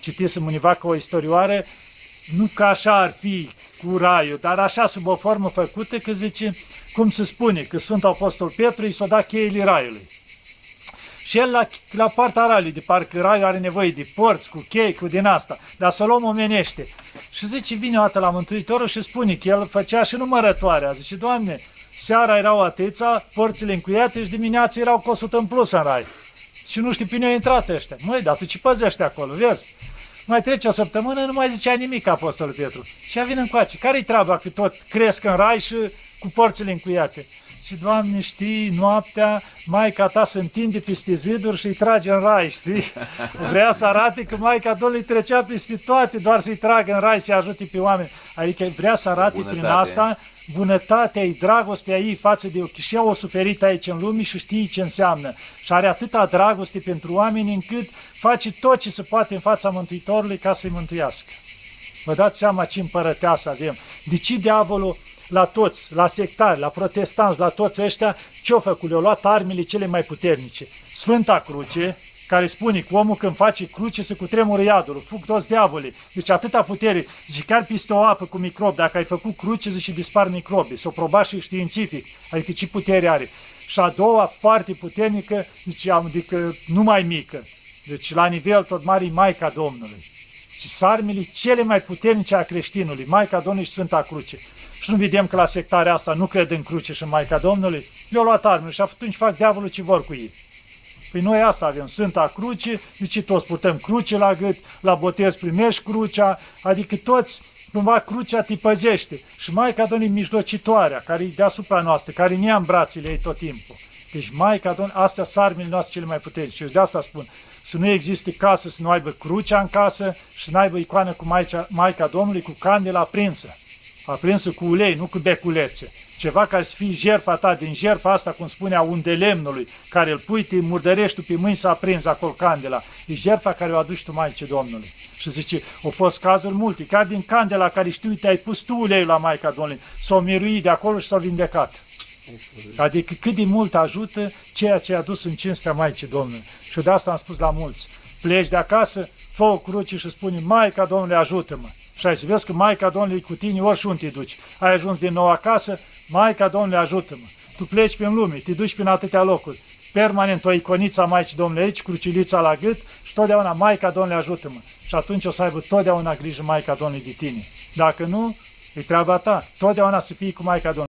citisem univa ca o istorioară, nu ca așa ar fi cu raiul, dar așa sub o formă făcută că zice, cum se spune, că Sfântul Apostol Petru i s-a dat cheile raiului. Și el la, la partea raiului, de parcă raiul are nevoie de porți, cu chei, cu din asta, dar să o luăm omenește. Și zice, vine o dată la Mântuitorul și spune că el făcea și numărătoarea. Zice, Doamne, seara erau atâția, porțile încuiate și dimineața erau cu 100 în plus în rai. Și nu știu pine au intrat ăștia. Măi, dar tu ce păzești acolo, vezi? Mai trece o săptămână, nu mai zicea nimic Apostolul Petru. Și a vine încoace. Care-i treaba că tot cresc în rai și cu porțile încuiate? Și, Doamne, știi, noaptea Maica ta se întinde peste ziduri și îi trage în rai, știi? Vrea să arate că Maica Domnului trecea peste toate, doar să-i tragă în rai, să-i ajute pe oameni. Adică vrea să arate Bunătate. prin asta bunătatea ei, dragostea ei față de și ea o suferit aici în lume și știe ce înseamnă. Și are atâta dragoste pentru oameni încât face tot ce se poate în fața Mântuitorului ca să-i mântuiască. Vă dați seama ce împărăteasă avem. De ce diavolul la toți, la sectari, la protestanți, la toți ăștia, ce-au făcut? Le-au luat armele cele mai puternice. Sfânta Cruce, care spune că omul când face cruce se cutremură iadul, fug toți diavolii. Deci atâta putere. Zice, chiar peste o apă cu microbi, dacă ai făcut cruce, zice, dispar microbi. S-o proba și științific, adică ce putere are. Și a doua, foarte puternică, zice, adică nu mai mică. Deci la nivel tot mare Maica Domnului. Și sarmile cele mai puternice a creștinului, Maica Domnului și Sfânta Cruce. Și nu vedem că la sectarea asta nu cred în cruce și în Maica Domnului, le-au luat armele și atunci fac diavolul ce vor cu ei. Păi noi asta avem, Sfânta Cruce, deci toți putem cruce la gât, la botez primești crucea, adică toți cumva crucea te păzește. Și Maica Domnului mijlocitoarea, care e deasupra noastră, care ne ia în brațele ei tot timpul. Deci Maica Domnului, astea sunt armele noastre cele mai puternice. Și de asta spun, să nu existe casă, să nu aibă crucea în casă și să nu aibă icoană cu Maica, Maica Domnului cu candela aprinsă. Aprinsă cu ulei, nu cu beculețe ceva care să fie jertfa ta, din jertfa asta, cum spunea, unde lemnului, care îl pui, te murdărești tu pe mâini să aprinzi acolo candela. E jertfa care o aduci tu Maicii Domnului. Și zice, au fost cazuri multe, chiar din candela care știu, te-ai pus tu ulei la Maica Domnului, s-au miruit de acolo și s-au vindecat. Adică cât de mult ajută ceea ce a adus în cinstea Maicii Domnului. Și de asta am spus la mulți. Pleci de acasă, fă o cruce și spune, Maica Domnului ajută-mă. Și ai să vezi că Maica Domnului e cu tine oriunde te duci. Ai ajuns din nou acasă, Maica Domnului ajută-mă. Tu pleci prin lume, te duci prin atâtea locuri. Permanent o iconiță a Maicii Domnului aici, crucilița la gât și totdeauna Maica Domnului ajută-mă. Și atunci o să aibă totdeauna grijă Maica Domnului de tine. Dacă nu, e treaba ta. Totdeauna să fii cu Maica Domnului.